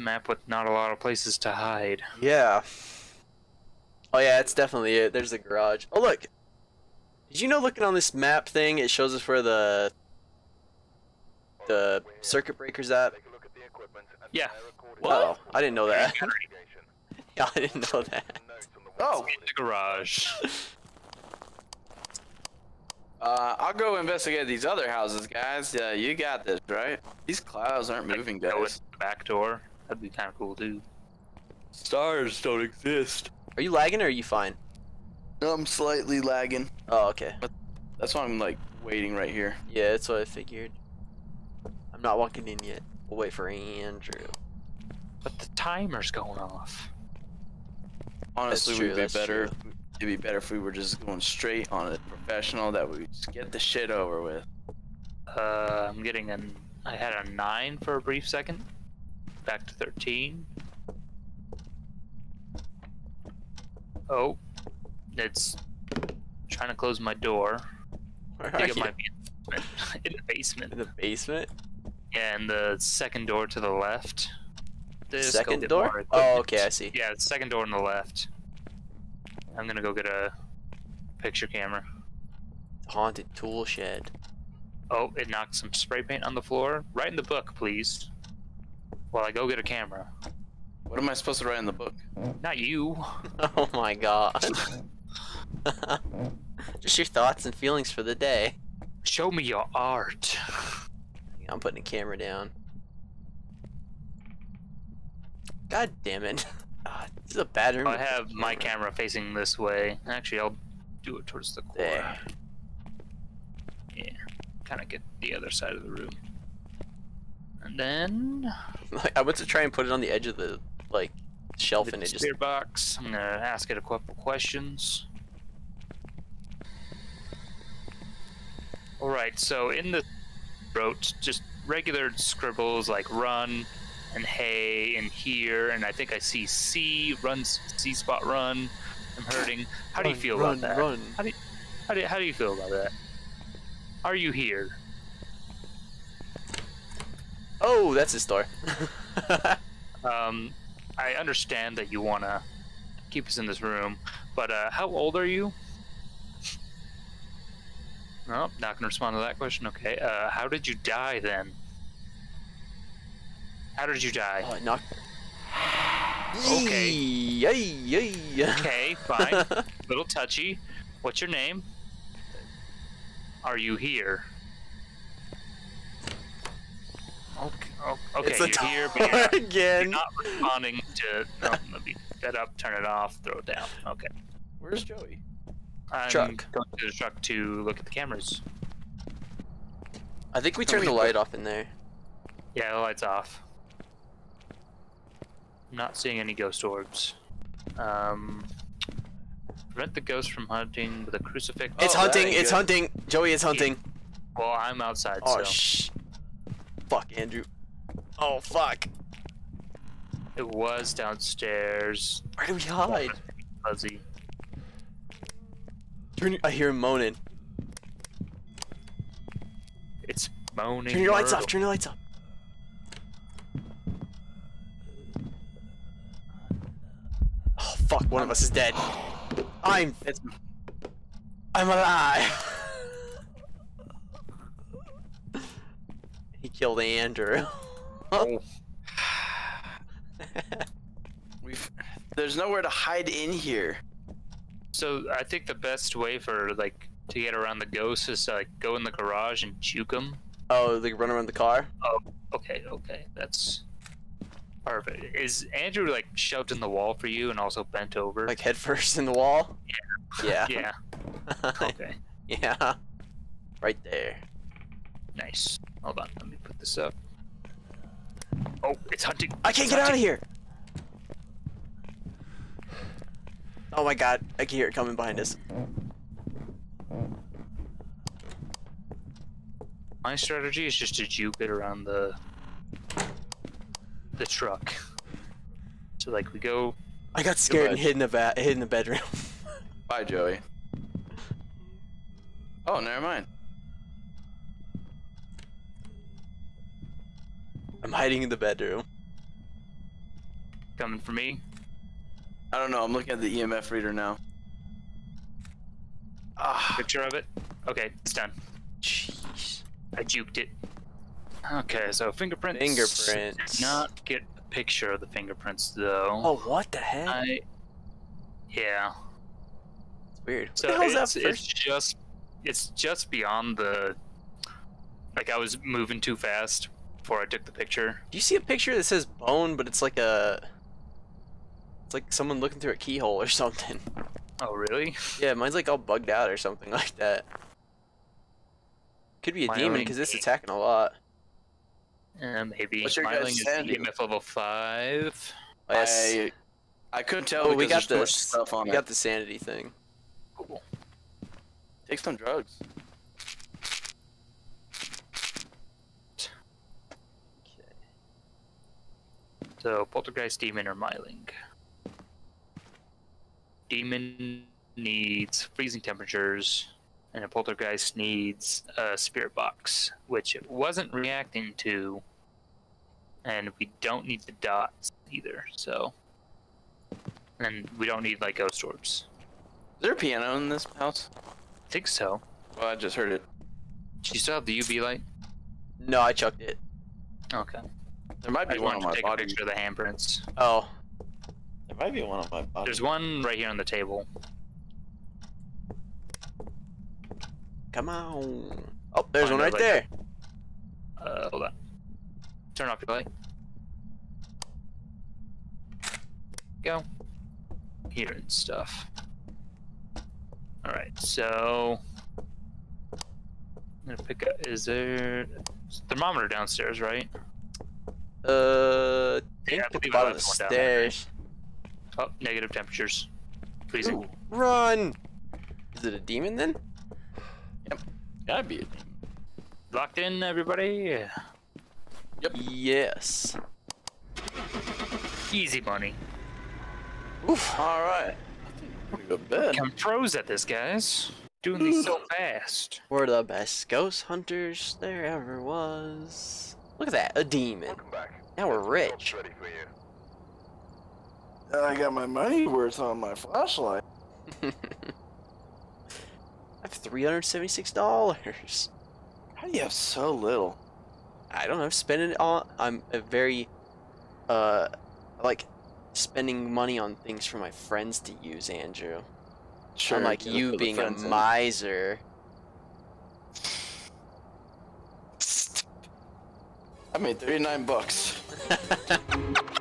the map with not a lot of places to hide. Yeah. Oh yeah, it's definitely it. There's the garage. Oh look. Did you know looking on this map thing, it shows us where the the circuit breaker's at? Yeah. Oh, I didn't know that. yeah, I didn't know that. Oh, In the garage. uh, I'll go investigate these other houses, guys. Yeah, you got this, right? These clouds aren't moving, Go in guys. the back door. That'd be kind of cool too. Stars don't exist. Are you lagging or are you fine? I'm slightly lagging. Oh, okay. That's why I'm like waiting right here. Yeah, that's what I figured. I'm not walking in yet. We'll wait for Andrew. But the timer's going off. Honestly, true, we'd be better. true. It'd be better if we were just going straight on a professional that we just get the shit over with. Uh, I'm getting an. I had a nine for a brief second. Back to thirteen. Oh, it's trying to close my door. Where I are it you? might be in the basement. In in the basement. the basement? Yeah, and the second door to the left. Just Second door? Oh, okay, I see. Yeah, the second door on the left. I'm gonna go get a picture camera. Haunted tool shed. Oh, it knocked some spray paint on the floor. Write in the book, please. While I go get a camera. What am I supposed to write in the book? Not you. Oh my god. Just your thoughts and feelings for the day. Show me your art. I'm putting a camera down. God damn it. Ah, this is a bad room. I have my camera facing this way. Actually, I'll do it towards the corner. There. Yeah. Kind of get the other side of the room. And then Like, I went to try and put it on the edge of the like shelf the and it just box. I'm gonna ask it a couple questions. Alright, so in the wrote just regular scribbles like run and hey and here, and I think I see C run C spot run. I'm hurting. How do you feel run, about that? Run. How do you, how do you, how do you feel about that? Are you here? Oh, that's his door. Um, I understand that you want to keep us in this room, but uh, how old are you? No, not gonna respond to that question. Okay. Uh, how did you die then? How did you die? oh, it knocked. Okay. Yay, yay, yay. Okay, fine. Little touchy. What's your name? Are you here? Okay, okay it's a you're here, door but you're not, you're again. not responding to. No, let me get up, turn it off, throw it down. Okay. Where's Joey? I'm Truck. going to the truck to look at the cameras. I think we turned the light off in there. Yeah, the light's off. I'm not seeing any ghost orbs. Um, prevent the ghost from hunting with a crucifix. It's Oh, hunting. It's good. hunting. Joey is hunting. Well, I'm outside, Oh so sh. Fuck Andrew. Oh fuck. it was downstairs. Where do we hide? Fuzzy. Turn. Your, I hear him moaning. It's moaning. Turn your lights off. Turn your lights off. Oh fuck! One of us is dead. I'm. I'm alive. He killed Andrew. Oh, we've. There's nowhere to hide in here. so I think the best way for like to get around the ghost is to like go in the garage and juke them. oh, they run around the car. Oh, okay, okay, that's perfect. Is Andrew like shoved in the wall for you and also bent over? Like head first in the wall. Yeah. Yeah. yeah. Okay, yeah. Right there. Nice. Hold on, let me put this up. Oh, it's hunting. I can't It's get out of here. Oh my god, I can hear it coming behind us. My strategy is just to juke it around the the truck. So like we go. I got scared and hid in the ba- hid in the bedroom. Bye, Joey. Oh, never mind. I'm hiding in the bedroom. Coming for me. I don't know. I'm looking at the EMF reader now. Ah, Picture of it. Okay, it's done. Jeez. I juked it. Okay, so fingerprints. Fingerprints. Did Not get a picture of the fingerprints though. Oh, what the heck? I. Yeah. It's weird. So what the hell's it's, that it's just it's just beyond the. Like I was moving too fast before I took the picture. Do you see a picture that says bone, but it's like a. It's like someone looking through a keyhole or something. Oh really? Yeah, mine's like all bugged out or something like that. Could be a Mine demon only- because it's attacking a lot. Uh, maybe. What's your Myling guys' is sanity? EMF level five. Oh, yes. I I couldn't tell Oh, we got there's the so stuff on we it. got the sanity thing. Cool. Take some drugs. So poltergeist, demon, or myling. Demon needs freezing temperatures, and a poltergeist needs a spirit box, which it wasn't reacting to. And we don't need the dots either, so. And we don't need like ghost orbs. Is there a piano in this house? I think so. Well, I just heard it. Do you still have the UV light? No, I chucked it. Okay. There might be just one wanted on to my take a body. picture of the handprints. Oh, There might be one on my body. There's one right here on the table. come on. Oh, there's Find one right like there. Uh, hold on. Turn off your light. Go. Here and stuff. Alright, so. I'm gonna pick up. Is there. Thermometer downstairs, right? Uh, I think Yeah, I at the bottom of the left there. stairs. Oh, negative temperatures. Please Run! Is it a demon then? Yep. Gotta be it. Locked in, everybody? Yep. Yes. Easy money. Oof. All right. I think we're gonna go to bed. I'm pros at this, guys. Doing these so fast. We're the best ghost hunters there ever was. Look at that, a demon. Now we're rich. I got my money worth on my flashlight. I have three hundred seventy-six dollars. How do you have so little? I don't know. Spending it on. I'm a very, uh, like spending money on things for my friends to use, Andrew. Sure. Unlike gotta you being a friends in. miser. I made 39 bucks.